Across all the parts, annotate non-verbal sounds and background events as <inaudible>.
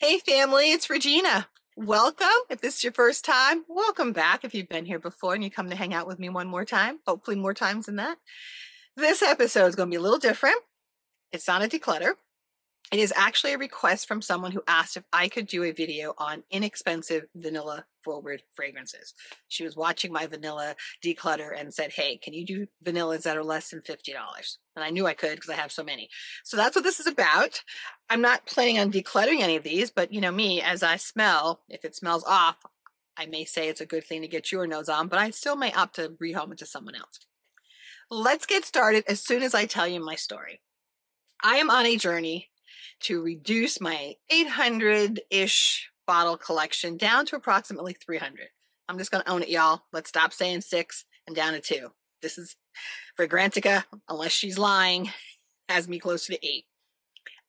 Hey, family, it's Regina. Welcome. If this is your first time, welcome back. If you've been here before and you come to hang out with me one more time, hopefully more times than that. This episode is going to be a little different. It's not a declutter. It is actually a request from someone who asked if I could do a video on inexpensive vanilla forward fragrances. She was watching my vanilla declutter and said, Hey, can you do vanillas that are less than $50? And I knew I could because I have so many. So that's what this is about. I'm not planning on decluttering any of these, but you know me, as I smell, if it smells off, I may say it's a good thing to get your nose on, but I still may opt to rehome it to someone else. Let's get started as soon as I tell you my story. I am on a journey to reduce my 800 ish bottle collection down to approximately 300. I'm just going to own it, y'all. Let's stop saying six and down to two. This is Fragrantica, unless she's lying, <laughs> has me closer to eight.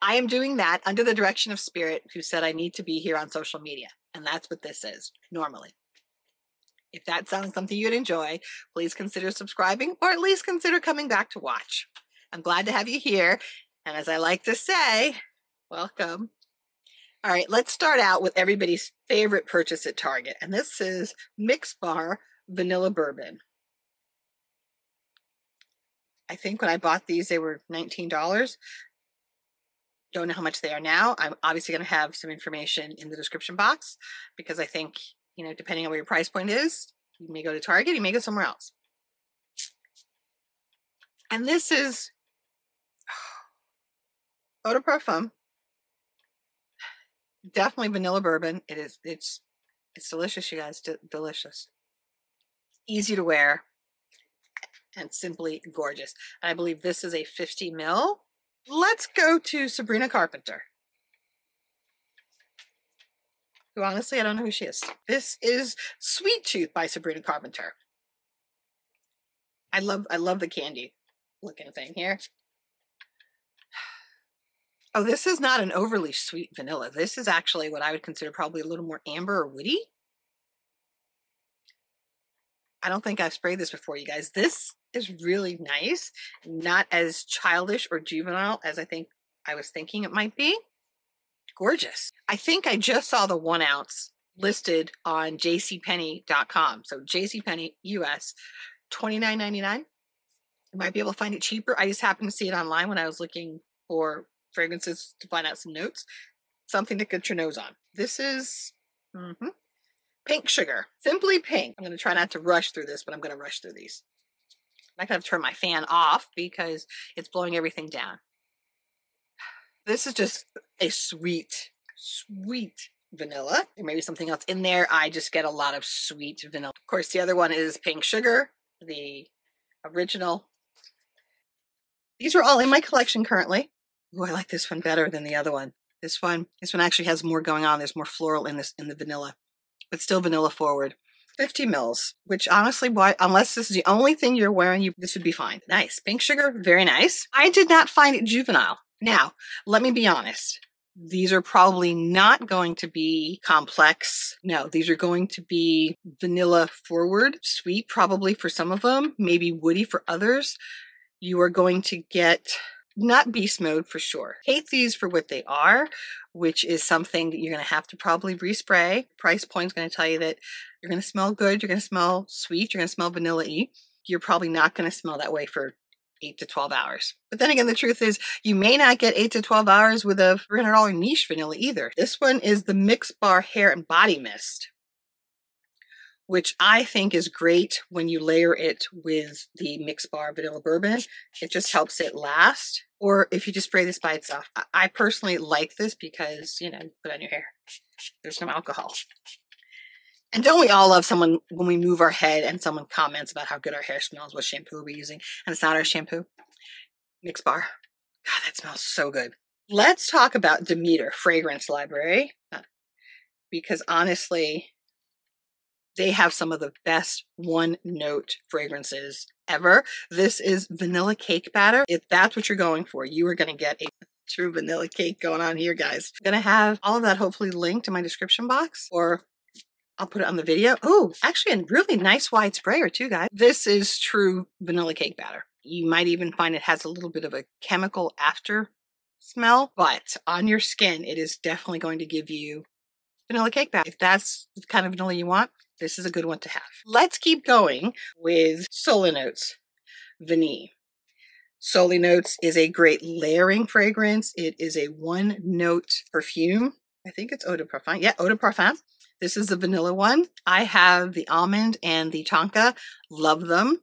I am doing that under the direction of Spirit, who said I need to be here on social media. And that's what this is normally. If that sounds something you'd enjoy, please consider subscribing or at least consider coming back to watch. I'm glad to have you here. And as I like to say, welcome. All right, let's start out with everybody's favorite purchase at Target. And this is Mix Bar Vanilla Bourbon. I think when I bought these, they were $19. Don't know how much they are now. I'm obviously going to have some information in the description box because I think, you know, depending on where your price point is, you may go to Target, you may go somewhere else. And this is <sighs> eau de parfum. Definitely vanilla bourbon. It is. It's. It's delicious, you guys. Delicious. Easy to wear, and simply gorgeous. I believe this is a 50 mil. Let's go to Sabrina Carpenter. Who honestly, I don't know who she is. This is Sweet Tooth by Sabrina Carpenter. I love I love the candy looking thing here. Oh, this is not an overly sweet vanilla. This is actually what I would consider probably a little more amber or woody. I don't think I've sprayed this before, you guys. This is really nice. Not as childish or juvenile as I think I was thinking it might be. Gorgeous. I think I just saw the one ounce listed on jcpenney.com. So jcpenney US, $29.99. You might be able to find it cheaper. I just happened to see it online when I was looking for fragrances to find out some notes. Something to get your nose on. This is mm-hmm, pink sugar. Simply pink. I'm going to try not to rush through this, but I'm going to rush through these. I have to turn my fan off because it's blowing everything down. This is just a sweet, sweet vanilla. There may be something else in there. I just get a lot of sweet vanilla. Of course, the other one is pink sugar, the original. These are all in my collection currently. Oh, I like this one better than the other one. This one, this one actually has more going on. There's more floral in this in the vanilla, but still vanilla forward. 50 mils, which honestly, why, unless this is the only thing you're wearing, you, this would be fine. Nice. Pink sugar, very nice. I did not find it juvenile. Now, let me be honest. These are probably not going to be complex. No, these are going to be vanilla forward, sweet probably for some of them, maybe woody for others. You are going to get not beast mode for sure. Hate these for what they are, which is something that you're going to have to probably respray. Price point is going to tell you that you're going to smell good, you're going to smell sweet, you're going to smell vanilla y. You're probably not going to smell that way for 8 to 12 hours. But then again, the truth is, you may not get 8 to 12 hours with a $300 niche vanilla either. This one is the Mix Bar Hair and Body Mist which I think is great when you layer it with the Mix Bar Vanilla Bourbon. It just helps it last. Or if you just spray this by itself. I personally like this because, you know, put on your hair. There's no alcohol. And don't we all love someone when we move our head and someone comments about how good our hair smells, what shampoo we're using, and it's not our shampoo? Mix Bar. God, that smells so good. Let's talk about Demeter Fragrance Library. Uh, because honestly, they have some of the best one note fragrances ever. This is vanilla cake batter. If that's what you're going for, you are going to get a true vanilla cake going on here, guys. I'm going to have all of that hopefully linked in my description box or I'll put it on the video. Oh, actually a really nice wide sprayer too, guys. This is true vanilla cake batter. You might even find it has a little bit of a chemical after smell, but on your skin, it is definitely going to give you vanilla cake batter. If that's the kind of vanilla you want, this is a good one to have. Let's keep going with Solinotes Vanille. Solinotes is a great layering fragrance. It is a one note perfume. I think it's Eau de Parfum. Yeah, Eau de Parfum. This is the vanilla one. I have the almond and the tonka. Love them.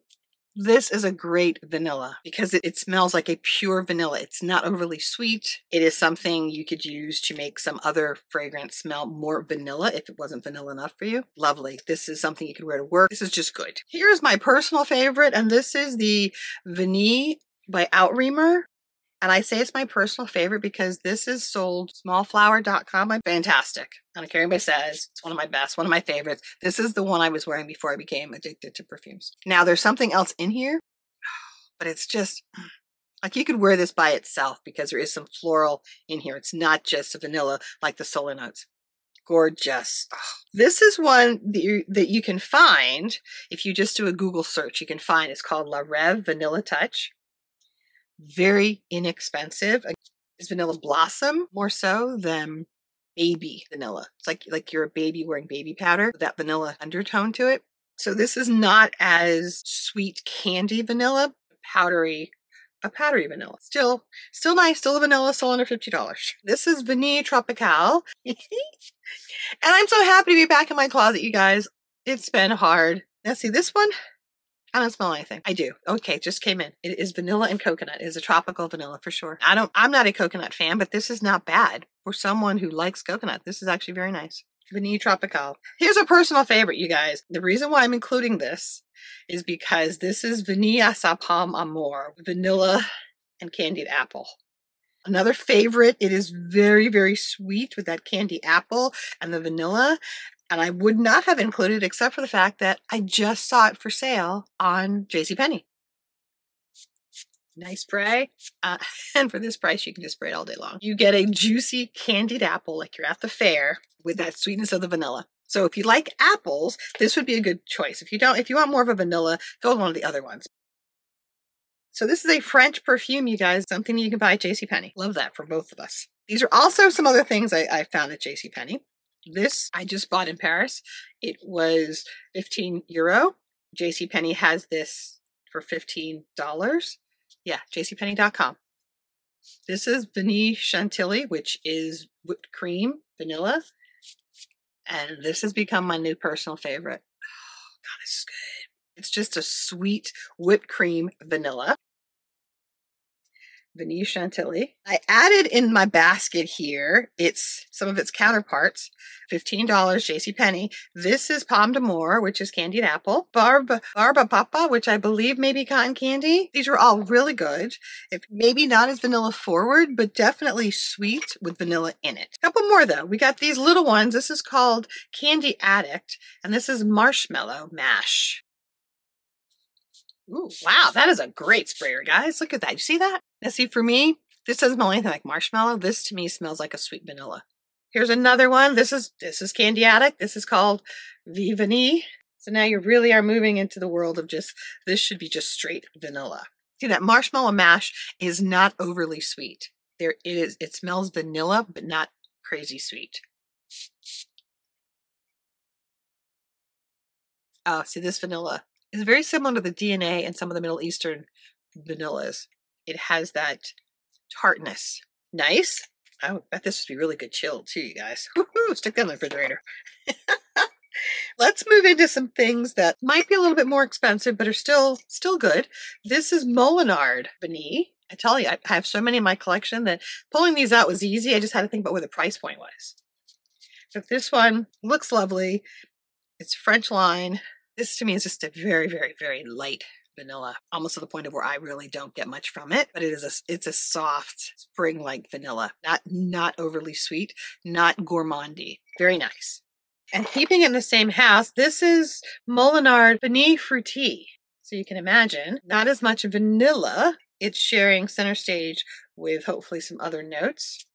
This is a great vanilla because it, it, smells like a pure vanilla. It's not overly sweet. It is something you could use to make some other fragrance smell more vanilla if it wasn't vanilla enough for you. Lovely. This is something you could wear to work. This is just good. Here's my personal favorite, and this is the Vanille by Outremer. And I say it's my personal favorite because this is sold smallflower.com. I'm fantastic. Care anybody says. It's one of my best, one of my favorites. This is the one I was wearing before I became addicted to perfumes. Now there's something else in here, <sighs> but it's just <clears throat> like you could wear this by itself because there is some floral in here. It's not just a vanilla like the Solinotes. Gorgeous. This is one that you, that you can find if you just do a Google search. You can find it's called La Rive Vanilla Touch very inexpensive. Is vanilla blossom more so than baby vanilla. It's like like you're a baby wearing baby powder that vanilla undertone to it. So this is not as sweet candy vanilla, powdery a powdery vanilla. Still, still nice, still a vanilla, still under $50. This is Vanille Tropicale. <laughs> and I'm so happy to be back in my closet, you guys. It's been hard. Now see this one, I don't smell anything. I do. Okay, just came in. It is vanilla and coconut. It is a tropical vanilla for sure. I don't I'm not a coconut fan, but this is not bad. For someone who likes coconut, this is actually very nice. Vanille Tropical. Here's a personal favorite, you guys. The reason why I'm including this is because this is Vanilla Sa Amour, vanilla and candied apple. Another favorite, it is very, very sweet with that candy apple and the vanilla and I would not have included except for the fact that I just saw it for sale on JCPenney. Nice spray. Uh, <laughs> and for this price, you can just spray it all day long. You get a juicy candied apple like you're at the fair with that sweetness of the vanilla. So if you like apples, this would be a good choice. If you don't, if you want more of a vanilla, go with one of the other ones. So this is a French perfume, you guys, something you can buy at JCPenney. Love that for both of us. These are also some other things I, I found at JCPenney. This I just bought in Paris. It was 15 euro. JC JCPenney has this for $15. Yeah, jcpenney.com. This is Vanille Chantilly, which is whipped cream, vanilla. And this has become my new personal favorite. Oh, God, is good. It's just a sweet whipped cream vanilla. Vanille Chantilly. I added in my basket here, it's some of its counterparts, $15 JCPenney. This is Pomme d'Amour, which is candied apple. Barb, Barba Papa, which I believe may be cotton candy. These are all really good. If maybe not as vanilla forward, but definitely sweet with vanilla in it. A couple more though. We got these little ones. This is called Candy Addict, and this is Marshmallow Mash. Ooh, wow, that is a great sprayer, guys. Look at that. You see that? Now, see, for me, this doesn't smell anything like marshmallow. This to me smells like a sweet vanilla. Here's another one. This is this is Candy Addict. This is called V Vanille. So now you really are moving into the world of just this should be just straight vanilla. See that marshmallow mash is not overly sweet. There it is. It smells vanilla, but not crazy sweet. Oh, see this vanilla is very similar to the DNA and some of the Middle Eastern vanillas. It has that tartness. Nice. Oh, I bet this would be really good chilled too, you guys. <laughs> Woo-hoo, stick that in the refrigerator. <laughs> Let's move into some things that might be a little bit more expensive, but are still still good. This is Molinard Vanille. I tell you, I have so many in my collection that pulling these out was easy. I just had to think about where the price point was. But this one looks lovely. It's French line. This to me is just a very, very, very light vanilla, almost to the point of where I really don't get much from it. But it is a it's a soft spring-like vanilla, not not overly sweet, not gourmandy. Very nice. And keeping in the same house, this is Molinard Vanille Fruitee. So you can imagine, not as much vanilla. It's sharing center stage with hopefully some other notes.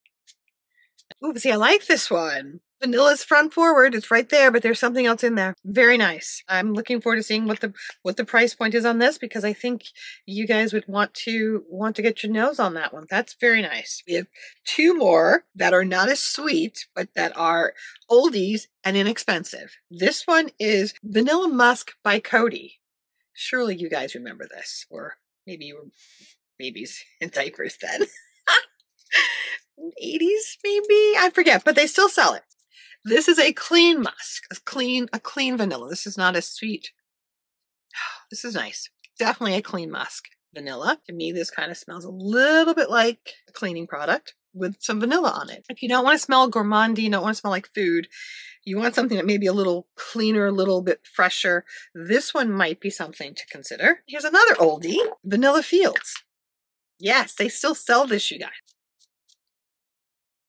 Ooh, see, I like this one. Vanilla's front forward. It's right there, but there's something else in there. Very nice. I'm looking forward to seeing what the what the price point is on this because I think you guys would want to want to get your nose on that one. That's very nice. We have two more that are not as sweet, but that are oldies and inexpensive. This one is Vanilla Musk by Coty. Surely you guys remember this, or maybe you were babies <laughs> in diapers then. <laughs> 80s maybe i forget but they still sell it this is a clean musk, a clean, a clean vanilla. This is not a sweet. <sighs> This is nice. Definitely a clean musk vanilla. To me, this kind of smells a little bit like a cleaning product with some vanilla on it. If you don't want to smell gourmandy, you don't want to smell like food, you want something that may be a little cleaner, a little bit fresher, this one might be something to consider. Here's another oldie, Vanilla Fields. Yes, they still sell this, you guys.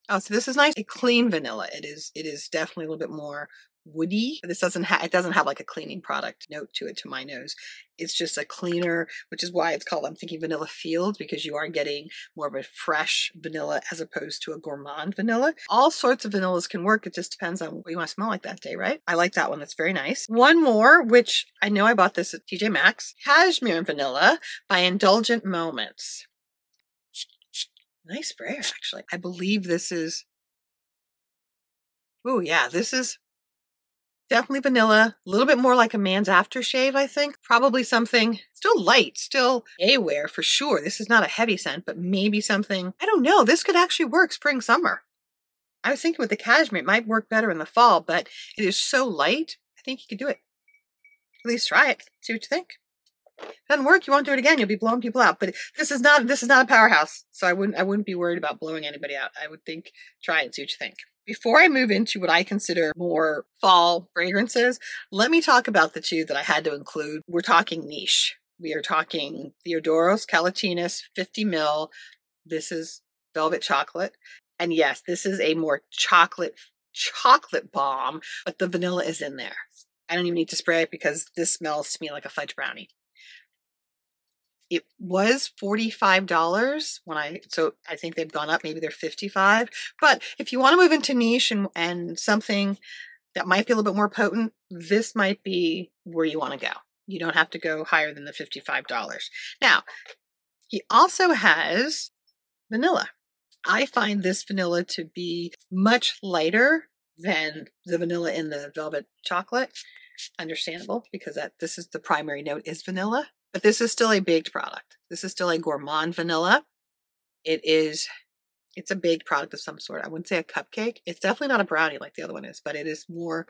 Oh, so this is nice. A clean vanilla. It is. It is definitely a little bit more woody. This doesn't have. It doesn't have like a cleaning product note to it to my nose. It's just a cleaner, which is why it's called. I'm thinking vanilla field because you are getting more of a fresh vanilla as opposed to a gourmand vanilla. All sorts of vanillas can work. It just depends on what you want to smell like that day, right? I like that one. That's very nice. One more, which I know I bought this at TJ Maxx, cashmere and vanilla by Indulgent Moments. Nice sprayer, actually. I believe this is. Oh, yeah, this is definitely vanilla. A little bit more like a man's aftershave, I think. Probably something still light, still a wear for sure. This is not a heavy scent, but maybe something. I don't know. This could actually work spring, summer. I was thinking with the cashmere, it might work better in the fall, but it is so light. I think you could do it. At least try it. See what you think doesn't work, you won't do it again. You'll be blowing people out. But this is not this is not a powerhouse, so I wouldn't I wouldn't be worried about blowing anybody out. I would think try and see what you think. Before I move into what I consider more fall fragrances, let me talk about the two that I had to include. We're talking niche. We are talking Theodoros Kalotinis 50 mil. This is velvet chocolate. And yes, this is a more chocolate chocolate bomb, but the vanilla is in there. I don't even need to spray it because this smells to me like a fudge brownie it was $45 when I, so I think they've gone up. Maybe they're 55. But if you want to move into niche and, and something that might be a little bit more potent, this might be where you want to go. You don't have to go higher than the $55. Now, he also has vanilla. I find this vanilla to be much lighter than the vanilla in the velvet chocolate. Understandable because that this is the primary note is vanilla. But this is still a baked product. This is still a gourmand vanilla. It is, it's a baked product of some sort. I wouldn't say a cupcake. It's definitely not a brownie like the other one is, but it is more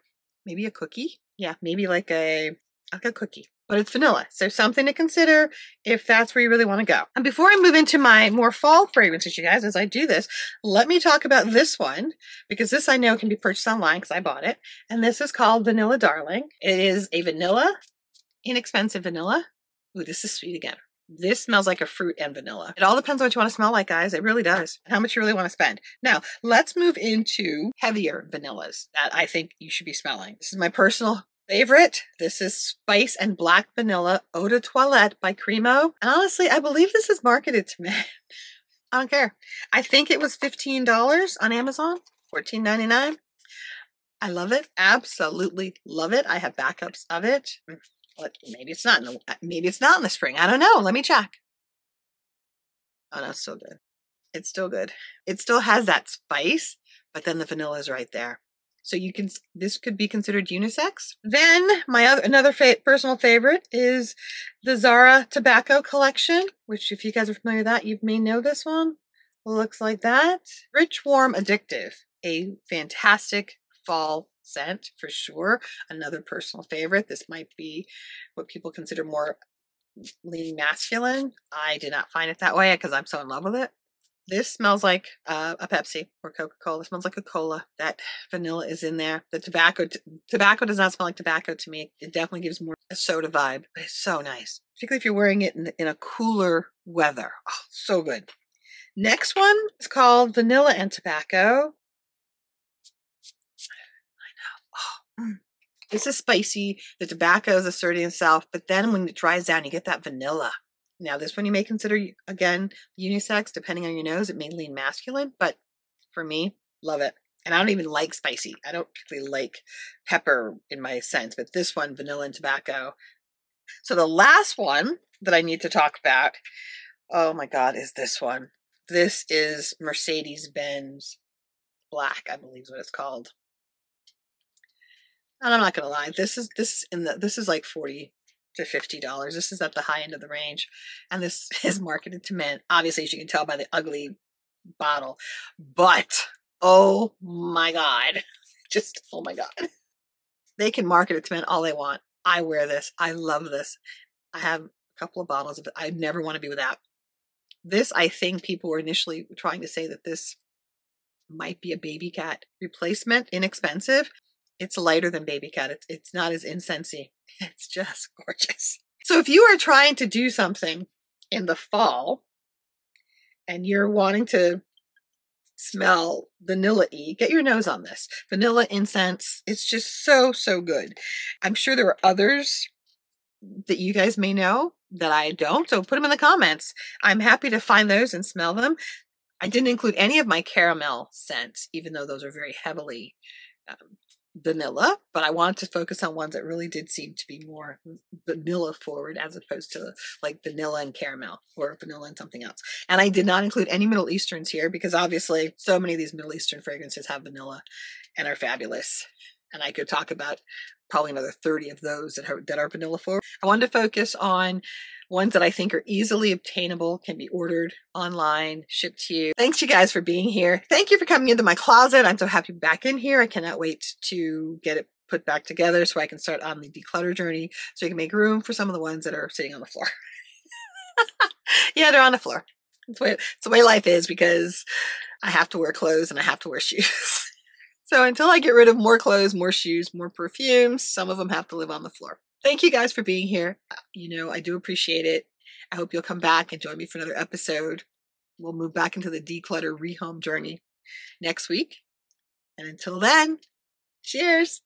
maybe a cookie. Yeah, maybe like a like a cookie. But it's vanilla. So something to consider if that's where you really want to go. And before I move into my more fall fragrances, you guys, as I do this, let me talk about this one because this I know can be purchased online because I bought it. And this is called Vanilla Darling. It is a vanilla, inexpensive vanilla Ooh, this is sweet again. This smells like a fruit and vanilla. It all depends on what you want to smell like, guys. It really does. How much you really want to spend. Now, let's move into heavier vanillas that I think you should be smelling. This is my personal favorite. This is Spice and Black Vanilla Eau de Toilette by Cremo. And honestly, I believe this is marketed to men. <laughs> I don't care. I think it was $15 on Amazon, $14.99. I love it. Absolutely love it. I have backups of it. Mm. Maybe it's not in the uh, maybe it's not in the spring. I don't know. Let me check. Oh no, it's still good. It's still good. It still has that spice, but then the vanilla is right there. So you can this could be considered unisex. Then my other another fa- personal favorite is the Zara Tobacco collection, which if you guys are familiar with that, you may know this one. Looks like that. Rich, warm, addictive. A fantastic fall scent for sure. Another personal favorite. This might be what people consider more leaning masculine. I did not find it that way because I'm so in love with it. This smells like uh, a Pepsi or Coca Cola. Smells like a cola. That vanilla is in there. The tobacco t- tobacco does not smell like tobacco to me. It definitely gives more a soda vibe. But it's so nice, particularly if you're wearing it in, in a cooler weather. Oh, so good. Next one is called Vanilla and Tobacco. This is spicy. The tobacco is asserting itself, but then when it dries down, you get that vanilla. Now, this one you may consider, again, unisex, depending on your nose. It may lean masculine, but for me, love it. And I don't even like spicy. I don't particularly like pepper in my sense, but this one, vanilla and tobacco. So the last one that I need to talk about, oh my God, is this one. This is Mercedes Benz Black, I believe is what it's called. And I'm not gonna lie, this is this is in the this is like 40 to $50. This is at the high end of the range. And this <laughs> is marketed to men. Obviously, as you can tell by the ugly bottle. But oh my God. <laughs> Just oh my God. They can market it to men all they want. I wear this. I love this. I have a couple of bottles of it. I never want to be without. This, I think people were initially trying to say that this might be a Babycat replacement, inexpensive. It's lighter than Babycat. It's, it's not as incensey. <laughs> It's just gorgeous. So if you are trying to do something in the fall and you're wanting to smell vanilla get your nose on this. Vanilla incense. It's just so, so good. I'm sure there are others that you guys may know that I don't. So put them in the comments. I'm happy to find those and smell them. I didn't include any of my caramel scents, even though those are very heavily um, vanilla, but I wanted to focus on ones that really did seem to be more vanilla forward as opposed to like vanilla and caramel or vanilla and something else. And I did not include any Middle Easterns here because obviously so many of these Middle Eastern fragrances have vanilla and are fabulous. And I could talk about probably another 30 of those that are, that are vanilla forward. I wanted to focus on ones that I think are easily obtainable, can be ordered online, shipped to you. Thanks you guys for being here. Thank you for coming into my closet. I'm so happy back in here. I cannot wait to get it put back together so I can start on the declutter journey so you can make room for some of the ones that are sitting on the floor. <laughs> yeah, they're on the floor. It's the, way, it's the way life is because I have to wear clothes and I have to wear <laughs> shoes. so until I get rid of more clothes, more shoes, more perfumes, some of them have to live on the floor thank you guys for being here. Uh, you know, I do appreciate it. I hope you'll come back and join me for another episode. We'll move back into the declutter rehome journey next week. And until then, cheers.